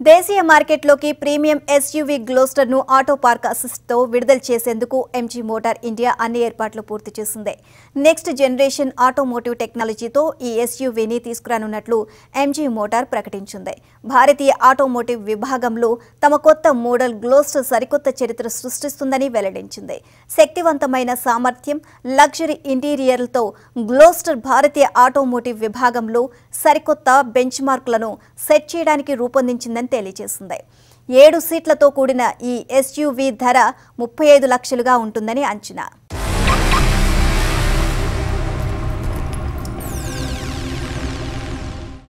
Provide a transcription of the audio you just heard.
దేశీయ మార్కెట్లోకి premium SUV గ్లోస్టర్ను ఆటో పార్క్ అసిస్ట్తో విడుదల చేసేందుకు ఎంజీ మోటార్ ఇండియా అన్ని ఏర్పాట్లు పూర్తి చేసింది. నెక్స్ట్ జనరేషన్ ఆటోమోటివ్ టెక్నాలజీతో ఈ ఎస్యూవీని తీసుకురానున్నట్లు ఎంజీ మోటార్ ప్రకటించింది. భారతీయ ఆటోమోటివ్ విభాగంలో తమ కొత్త మోడల్ గ్లోస్టర్ సరికొత్త చరిత్ర సృష్టిస్తుందని వెల్లడించింది. శక్తివంతమైన సామర్థ్యం లగ్జరీ ఇంటీరియర్లతో గ్లోస్టర్ భారతీయ ఆటోమోటివ్ విభాగంలో సరికొత్త బెంచ్ మార్కులను సెట్ చేయడానికి రూపొందించిందని తెలియజేసింది. ఏడు సీట్లతో కూడిన ఈ ఎస్యూవీ ధర ముప్పై ఐదు లక్షలుగా ఉంటుందని అంచనా.